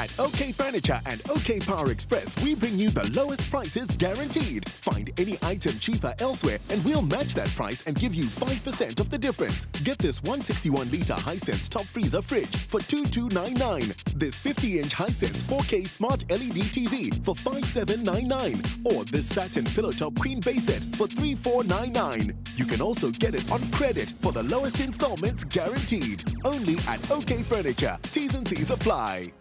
At OK Furniture and OK Power Express, we bring you the lowest prices guaranteed. Find any item cheaper elsewhere and we'll match that price and give you 5% of the difference. Get this 161 litre Hisense top freezer fridge for 2299. This 50 inch Hisense 4K smart LED TV for 5799. Or this satin pillow top queen base set for 3499. You can also get it on credit for the lowest installments guaranteed. Only at OK Furniture. T's and C's apply.